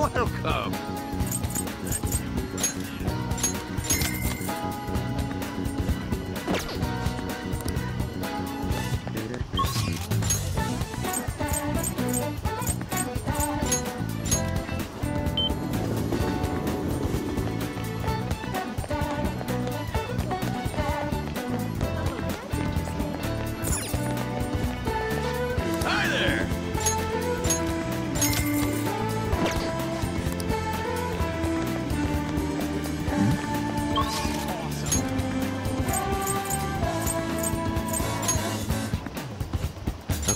Welcome!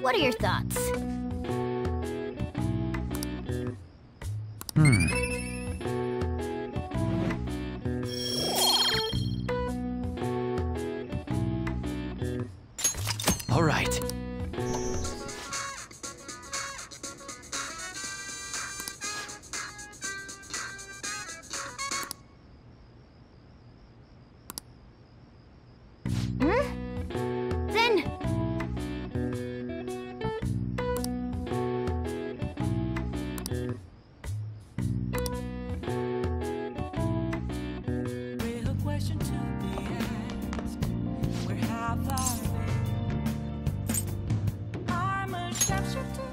What are your thoughts? Hmm. All right. Chapter 2